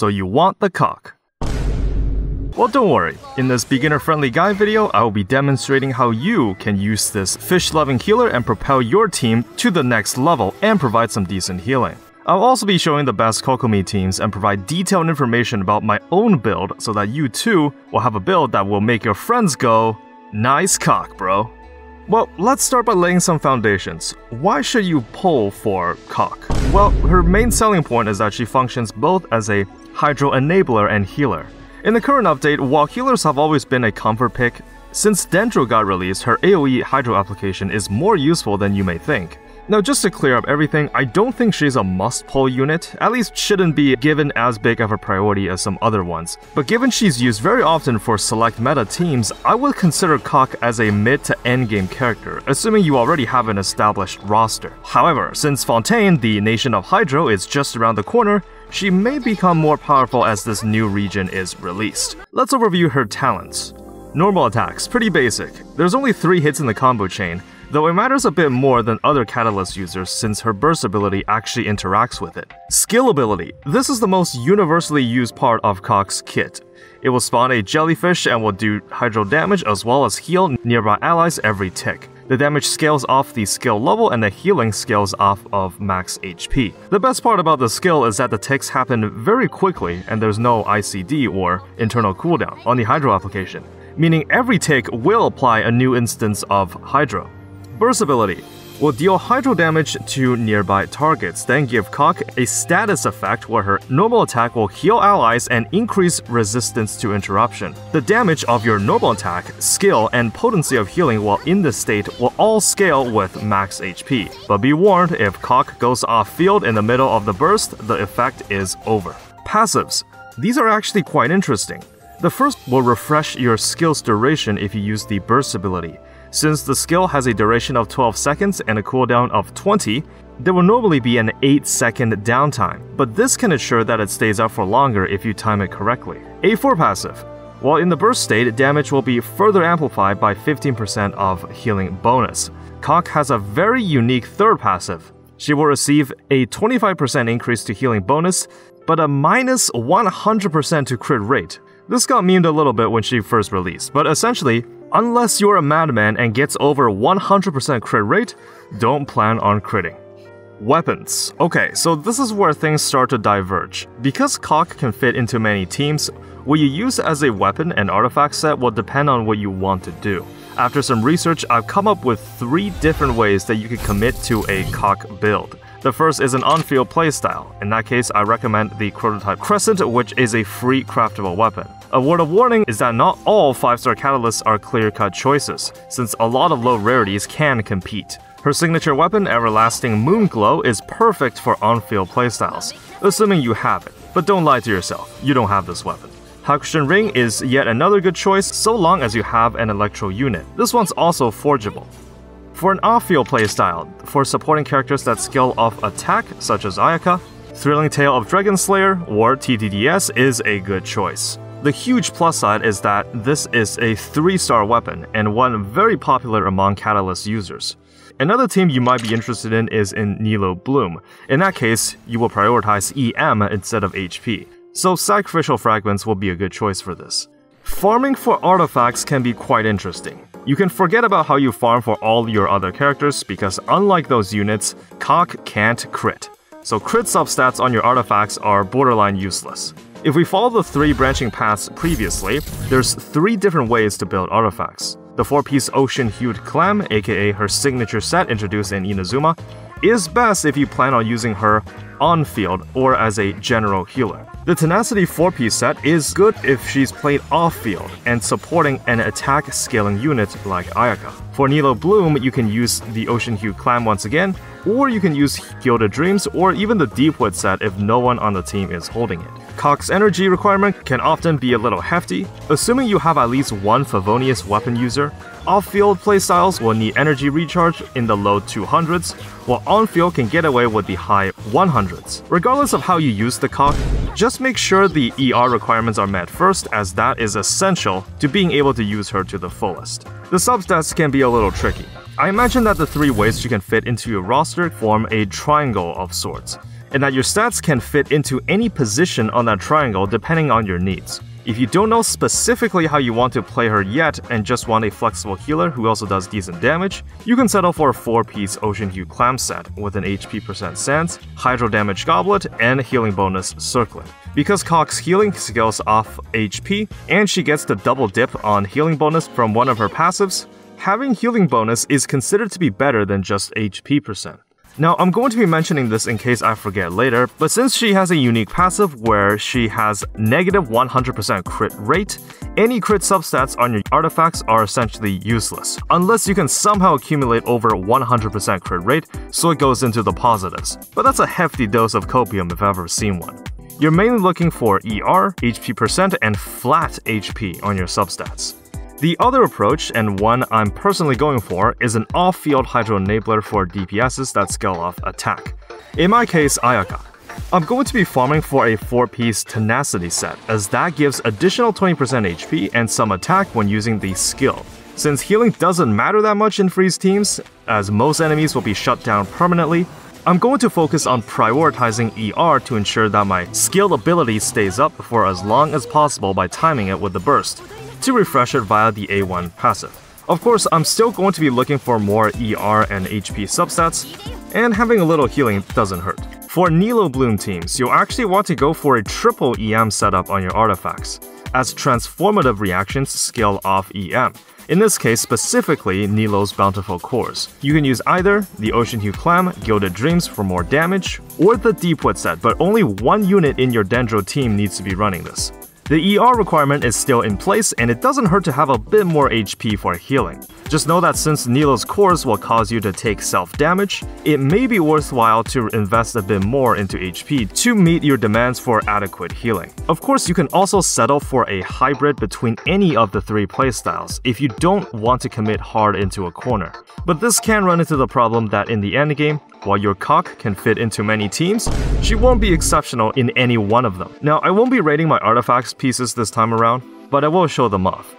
so you want the cock. Well, don't worry. In this beginner-friendly guide video, I will be demonstrating how you can use this fish-loving healer and propel your team to the next level and provide some decent healing. I'll also be showing the best Kokomi teams and provide detailed information about my own build so that you too will have a build that will make your friends go, Nice cock, bro. Well, let's start by laying some foundations. Why should you pull for cock? Well, her main selling point is that she functions both as a hydro enabler and healer. In the current update, while healers have always been a comfort pick, since Dendro got released, her AoE hydro application is more useful than you may think. Now, just to clear up everything, I don't think she's a must-pull unit, at least shouldn't be given as big of a priority as some other ones. But given she's used very often for select meta teams, I would consider Cock as a mid to end game character, assuming you already have an established roster. However, since Fontaine, the nation of Hydro, is just around the corner, she may become more powerful as this new region is released. Let's overview her talents. Normal attacks, pretty basic. There's only 3 hits in the combo chain, though it matters a bit more than other Catalyst users since her burst ability actually interacts with it. Skill ability. This is the most universally used part of Cock's kit. It will spawn a jellyfish and will do hydro damage as well as heal nearby allies every tick. The damage scales off the skill level and the healing scales off of max HP. The best part about the skill is that the ticks happen very quickly and there's no ICD or internal cooldown on the Hydro application, meaning every tick will apply a new instance of Hydro. Burst ability will deal hydro damage to nearby targets, then give Cock a status effect where her normal attack will heal allies and increase resistance to interruption. The damage of your normal attack, skill, and potency of healing while in this state will all scale with max HP. But be warned, if Cock goes off field in the middle of the burst, the effect is over. Passives. These are actually quite interesting. The first will refresh your skill's duration if you use the burst ability. Since the skill has a duration of 12 seconds and a cooldown of 20, there will normally be an 8 second downtime, but this can ensure that it stays up for longer if you time it correctly. A4 passive. While in the burst state, damage will be further amplified by 15% of healing bonus. Cock has a very unique third passive. She will receive a 25% increase to healing bonus, but a minus 100% to crit rate. This got memed a little bit when she first released, but essentially, Unless you're a madman and gets over 100% crit rate, don't plan on critting. Weapons. Okay, so this is where things start to diverge. Because Cock can fit into many teams, what you use as a weapon and artifact set will depend on what you want to do. After some research, I've come up with three different ways that you can commit to a Cock build. The first is an on-field playstyle. In that case, I recommend the Chronotype Crescent, which is a free craftable weapon. A word of warning is that not all 5-star catalysts are clear-cut choices, since a lot of low rarities can compete. Her signature weapon, Everlasting Moonglow, is perfect for on-field playstyles, assuming you have it. But don't lie to yourself, you don't have this weapon. Hakushin Ring is yet another good choice so long as you have an Electro unit. This one's also forgeable. For an off-field playstyle, for supporting characters that skill off attack, such as Ayaka, Thrilling Tale of Dragon Slayer or TTDS is a good choice. The huge plus side is that this is a 3-star weapon and one very popular among Catalyst users. Another team you might be interested in is in Nilou Bloom. In that case, you will prioritize EM instead of HP, so Sacrificial Fragments will be a good choice for this. Farming for artifacts can be quite interesting. You can forget about how you farm for all your other characters because unlike those units, Cock can't crit. So crit substats on your artifacts are borderline useless. If we follow the three branching paths previously, there's three different ways to build artifacts. The four-piece ocean-hued clam, aka her signature set introduced in Inazuma, is best if you plan on using her on-field or as a general healer. The Tenacity 4-piece set is good if she's played off-field and supporting an attack scaling unit like Ayaka. For Nilou Bloom, you can use the Ocean Hue Clam once again, or you can use Gilded Dreams or even the Deepwood set if no one on the team is holding it. Cock's energy requirement can often be a little hefty. Assuming you have at least one Favonius weapon user, off-field playstyles will need energy recharge in the low 200s, while on-field can get away with the high 100s. Regardless of how you use the cock, just make sure the ER requirements are met first as that is essential to being able to use her to the fullest. The substats can be a little tricky. I imagine that the three ways you can fit into your roster form a triangle of sorts. And that your stats can fit into any position on that triangle depending on your needs. If you don't know specifically how you want to play her yet and just want a flexible healer who also does decent damage, you can settle for a 4-piece Ocean Hue Clam set with an HP percent Sands, Hydro Damage Goblet, and Healing Bonus Circlet. Because Cock's healing scales off HP, and she gets the double dip on healing bonus from one of her passives, having healing bonus is considered to be better than just HP percent. Now, I'm going to be mentioning this in case I forget later, but since she has a unique passive where she has negative 100% crit rate, any crit substats on your artifacts are essentially useless, unless you can somehow accumulate over 100% crit rate, so it goes into the positives. But that's a hefty dose of copium if I've ever seen one. You're mainly looking for ER, HP percent, and flat HP on your substats. The other approach, and one I'm personally going for, is an off-field Hydro Enabler for DPSs that scale off attack. In my case, Ayaka. I'm going to be farming for a 4-piece Tenacity set, as that gives additional 20% HP and some attack when using the skill. Since healing doesn't matter that much in freeze teams, as most enemies will be shut down permanently, I'm going to focus on prioritizing ER to ensure that my skill ability stays up for as long as possible by timing it with the burst to refresh it via the A1 passive. Of course, I'm still going to be looking for more ER and HP substats, and having a little healing doesn't hurt. For Nilou Bloom teams, you'll actually want to go for a triple EM setup on your artifacts, as transformative reactions scale off EM. In this case, specifically Nilou's Bountiful Cores. You can use either the Ocean Hue Clam, Gilded Dreams for more damage, or the Deepwood set, but only one unit in your Dendro team needs to be running this. The ER requirement is still in place, and it doesn't hurt to have a bit more HP for healing. Just know that since Nilou's cores will cause you to take self-damage, it may be worthwhile to invest a bit more into HP to meet your demands for adequate healing. Of course, you can also settle for a hybrid between any of the three playstyles if you don't want to commit hard into a corner. But this can run into the problem that in the endgame, while your cock can fit into many teams, she won't be exceptional in any one of them. Now, I won't be rating my artifacts pieces this time around, but I will show them off.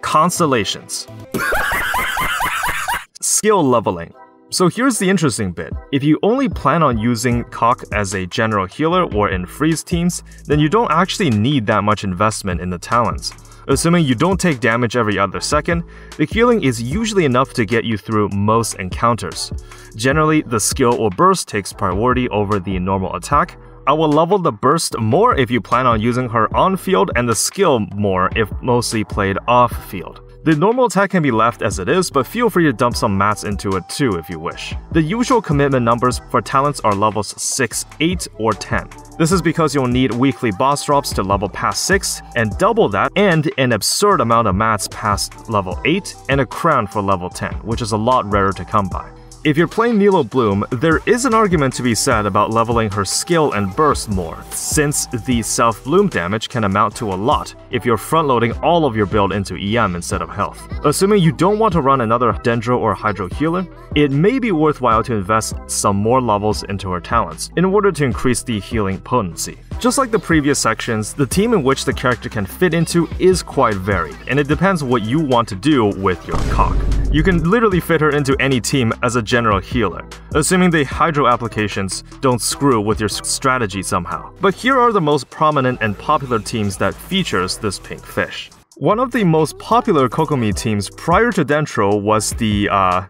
Constellations. Skill leveling. So here's the interesting bit. If you only plan on using Cock as a general healer or in freeze teams, then you don't actually need that much investment in the talents. Assuming you don't take damage every other second, the healing is usually enough to get you through most encounters. Generally, the skill or burst takes priority over the normal attack. I will level the burst more if you plan on using her on field and the skill more if mostly played off field. The normal attack can be left as it is, but feel free to dump some mats into it too if you wish. The usual commitment numbers for talents are levels 6, 8, or 10. This is because you'll need weekly boss drops to level past 6, and double that, and an absurd amount of mats past level 8, and a crown for level 10, which is a lot rarer to come by. If you're playing Nilou Bloom, there is an argument to be said about leveling her skill and burst more, since the self-bloom damage can amount to a lot if you're front-loading all of your build into EM instead of health. Assuming you don't want to run another Dendro or Hydro healer, it may be worthwhile to invest some more levels into her talents in order to increase the healing potency. Just like the previous sections, the team in which the character can fit into is quite varied, and it depends what you want to do with your cock. You can literally fit her into any team as a general healer, assuming the Hydro applications don't screw with your strategy somehow. But here are the most prominent and popular teams that features this pink fish. One of the most popular Kokomi teams prior to Dendro was the, uh,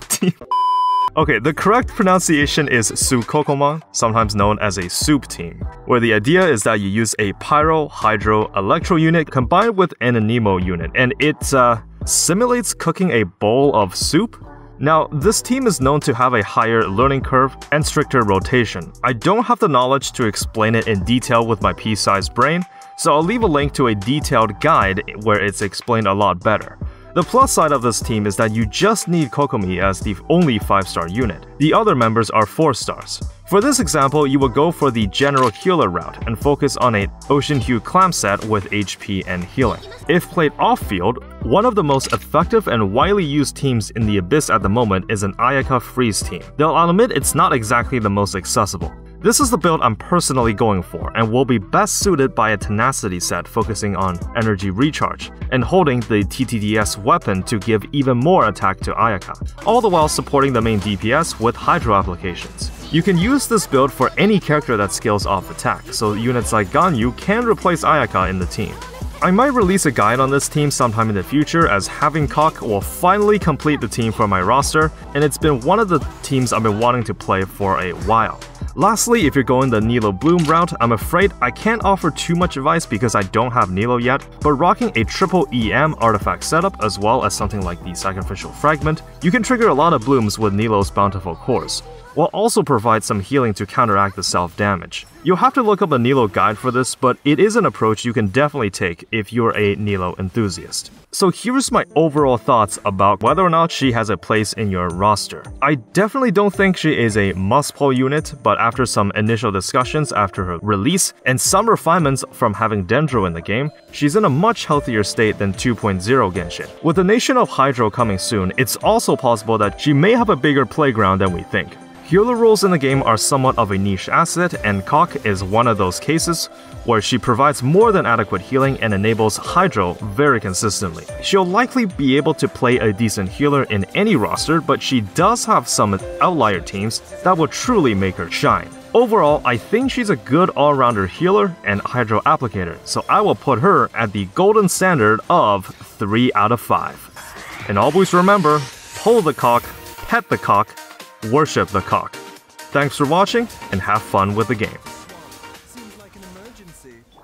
team. Okay, the correct pronunciation is Sukokomon, sometimes known as a soup team, where the idea is that you use a Pyro, Hydro, Electro unit combined with an Anemo unit, and it uh, simulates cooking a bowl of soup. Now, this team is known to have a higher learning curve and stricter rotation. I don't have the knowledge to explain it in detail with my pea-sized brain, so I'll leave a link to a detailed guide where it's explained a lot better. The plus side of this team is that you just need Kokomi as the only 5-star unit. The other members are 4 stars. For this example, you will go for the general healer route and focus on a Ocean Hue Clam set with HP and healing. If played off-field, one of the most effective and widely used teams in the Abyss at the moment is an Ayaka Freeze team, though I'll admit it's not exactly the most accessible. This is the build I'm personally going for and will be best suited by a tenacity set focusing on energy recharge and holding the TTDS weapon to give even more attack to Ayaka, all the while supporting the main DPS with Hydro applications. You can use this build for any character that scales off attack, so units like Ganyu can replace Ayaka in the team. I might release a guide on this team sometime in the future as having Cock will finally complete the team for my roster, and it's been one of the teams I've been wanting to play for a while. Lastly, if you're going the Nilou Bloom route, I'm afraid I can't offer too much advice because I don't have Nilou yet, but rocking a triple EM artifact setup as well as something like the Sacrificial Fragment, you can trigger a lot of blooms with Nilou's Bountiful Cores will also provide some healing to counteract the self damage. You'll have to look up a Nilou guide for this, but it is an approach you can definitely take if you're a Nilou enthusiast. So here's my overall thoughts about whether or not she has a place in your roster. I definitely don't think she is a must-pull unit, but after some initial discussions after her release and some refinements from having Dendro in the game, she's in a much healthier state than 2.0 Genshin. With the Nation of Hydro coming soon, it's also possible that she may have a bigger playground than we think. Healer roles in the game are somewhat of a niche asset, and Cock is one of those cases where she provides more than adequate healing and enables Hydro very consistently. She'll likely be able to play a decent healer in any roster, but she does have some outlier teams that will truly make her shine. Overall, I think she's a good all-rounder healer and hydro applicator, so I will put her at the golden standard of 3 out of 5. And always remember, pull the cock, pet the cock, worship the cock. Thanks for watching and have fun with the game.